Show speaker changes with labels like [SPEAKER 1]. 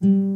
[SPEAKER 1] you